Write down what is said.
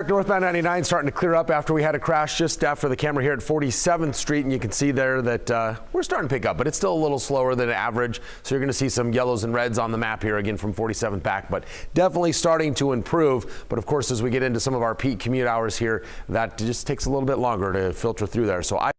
Northbound 99 starting to clear up after we had a crash just after the camera here at 47th Street, and you can see there that uh, we're starting to pick up, but it's still a little slower than average. So you're going to see some yellows and reds on the map here again from 47th back, but definitely starting to improve. But of course, as we get into some of our peak commute hours here, that just takes a little bit longer to filter through there. So I